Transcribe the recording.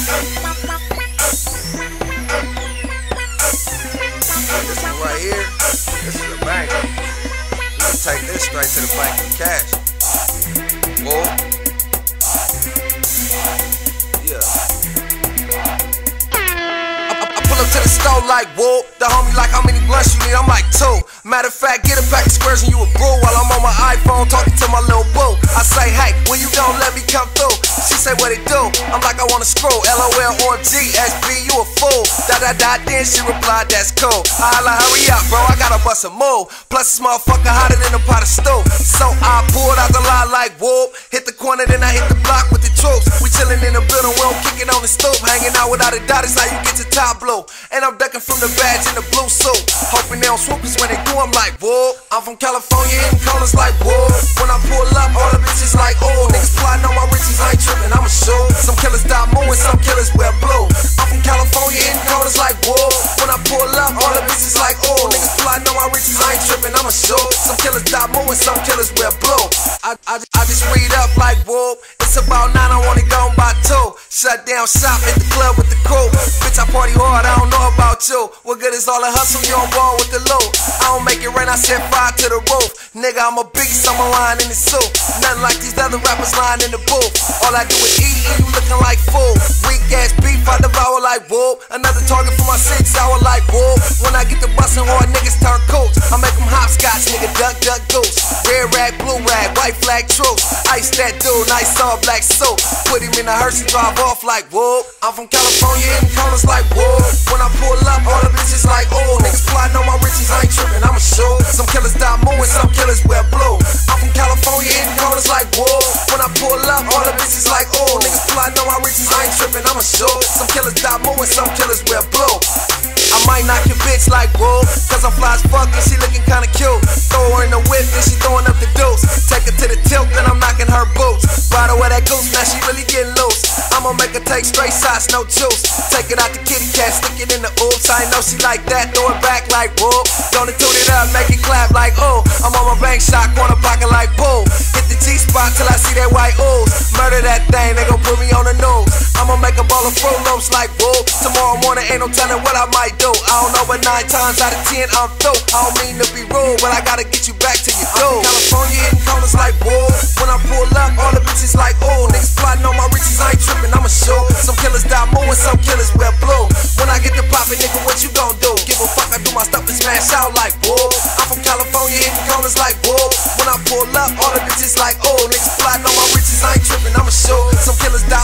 This one right here, this is a bank. You can take this straight to the bank in cash. Whoa. Yeah. I, pull up to the store like, whoa. The homie like, how many blunts you need? I'm like, two. Matter of fact, get a pack of squares and you a brew while I'm on my iPhone talking to my little boo. I say, hey, when you don't let me come through. She say, what it do? I'm like, wanna screw. LOL or G, you a fool. Da da da, then she replied, that's cool. I hurry up, bro, I gotta bust a move. Plus, this motherfucker hotter than a pot of stew. So I pulled out the line like, whoop. Hit the corner, then I hit the block with the troops. We chillin' in the building, we don't kick it on the stoop. Hanging out without a dot, is how you get to top blue. And I'm ducking from the badge in the blue suit. Hoping they don't swoop, cause when they do, I'm like, whoop. I'm from California, hitting corners like, whoop. When I pull Some killers die moving, some killers wear blue. I, I, I just read up like, whoop. It's about nine, I wanna go by two. Shut down shop, hit the club with the crew. Bitch, I party hard, I don't know about you. What good is all the hustle? You on ball with the loot. I don't make it rain, I set fire to the roof. Nigga, I'm a biggie, summer line in the suit. Nothing like these other rappers lying in the booth. All I do is eat, and you looking like fool. Weak ass beef, I devour like whoop. Another target for my six hour like whoop. When I get the bustin' hard, niggas turn coats. I make them hopscotch, nigga, duck, duck, goose. Red rag, blue rag, white flag, truth. Ice that dude, nice all black soap. Put him in a hearse and drive off like whoop. I'm from California, hitting corners like whoop. When I pull up, all the bitches like oh. Niggas plotting on my riches, I ain't tripping, I'm a show. Some killers die moving, some killers wear blue. I'm from California, hitting corners like whoop. When I pull up, all the bitches like oh. Niggas plotting on my riches, I ain't tripping, I'm a show. Some killers die moving, some killers wear blue. I might knock your bitch like whoa, cause I'm fly as fuck and she looking kinda cute. Throw her in the whip, then she throwing up the deuce. Take her to the tilt, then I'm knocking her boots. Ride away that goose, now she really getting loose. I'ma make her take straight shots, no juice. Take it out the kitty cat, stick it in the oops. I know she like that, throw it back like whoop. Gonna tune it up, make it clap like oh. I'm on my bank shot, corner pocket like bull. Hit the G spot till I see that white ooze. Murder that thing, they gon' put me on the news. I'ma make a ball of fruit loops like whoop. Tomorrow morning ain't no telling what I might do. I don't know, but nine times out of ten I'm through. I don't mean to be rude, but I gotta get you back to your dude. California hitting corners like whoa. When I pull up, all the bitches like oh. Niggas plotting on my riches, I ain't tripping, I'ma show. Some killers die moving, some killers wear blue. When I get the poppin', nigga, what you gon' do? Give a fuck, I do my stuff and smash out like whoa. I'm from California hitting corners like whoa. When I pull up, all the bitches like oh. Niggas plotting on my riches, I ain't tripping, I'ma show. Some killers die